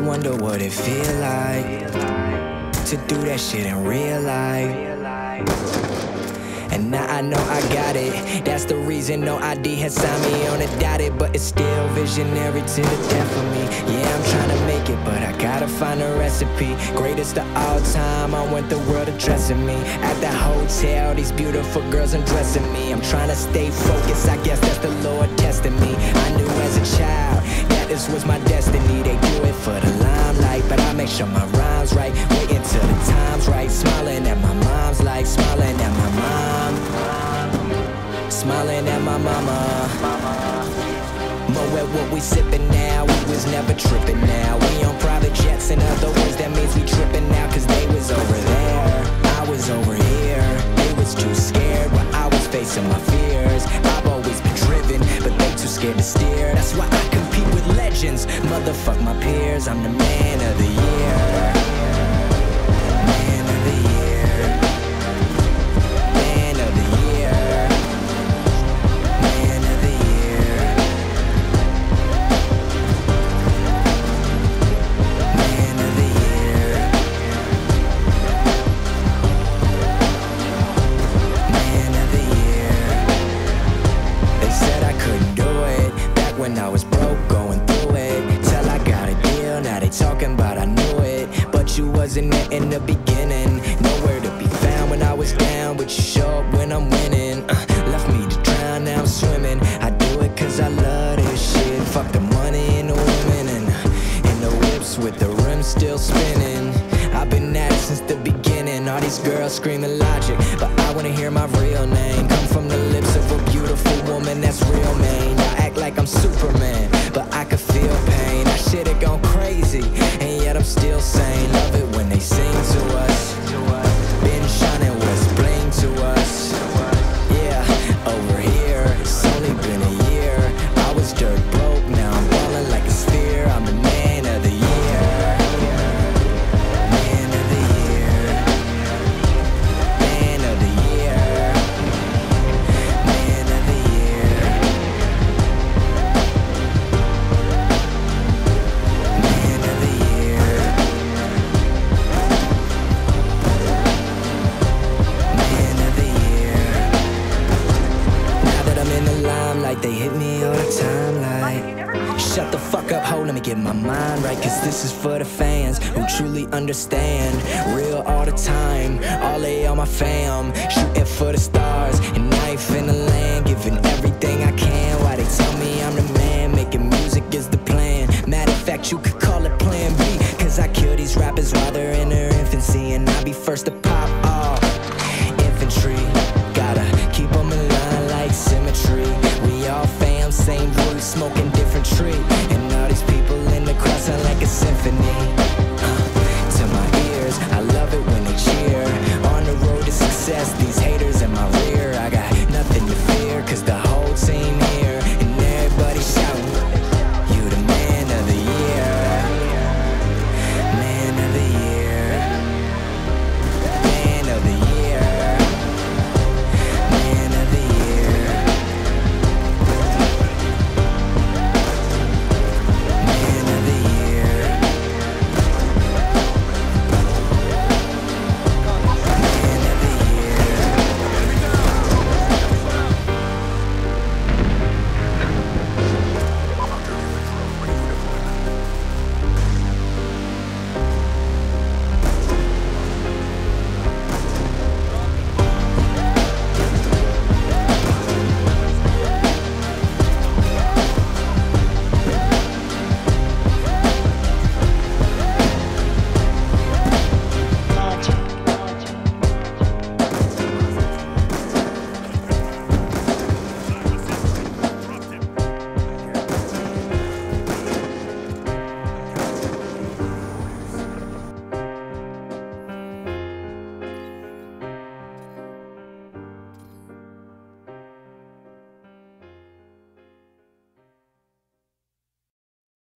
wonder what it feel like to do that shit in real life. And now I know I got it. That's the reason No I.D. has signed me on a dotted, but it's still visionary to the death of me. Yeah, I'm trying to make it, but I gotta find a recipe. Greatest of all time, I want the world addressing me. At the hotel, these beautiful girls undressing me. I'm trying to stay focused, I guess that's the Lord testing me. I knew as a child that this was my destiny. They but make sure my rhymes right. Waiting till the time's right, smiling at my mom's like smiling at my mom. Smiling at my mama. Moët what we sipping now. We was never tripping now. We on private jets, in other words, that means we tripping now. Cause they was over there. I was over here. They was too scared while I was facing my fears. I've always been driven, but they too scared to steer. That's why I compete with legends. Motherfuck my peers. I'm the man wasn't in the beginning. Nowhere to be found when I was down, but you show up when I'm winning. Uh, left me to drown, now I'm swimming. I do it cause I love this shit. Fuck the money and the women and, and the whips with the rims still spinning. I've been at it since the beginning. All these girls screaming logic, but I wanna hear my real name come from the lips of a beautiful woman that's real, man. I act like I'm Superman, back up, hold, let me get my mind right Cause this is for the fans who truly understand. Real all the time, all A, all my fam. Shooting for the stars, and knife in the land. Giving everything I can, why they tell me I'm the man? Making music is the plan, matter of fact you could call it plan B Cause I kill these rappers while they're in their infancy And I be first to pop off. Infantry, gotta keep them in line like symmetry. We all fam, same root, smoking different tree these people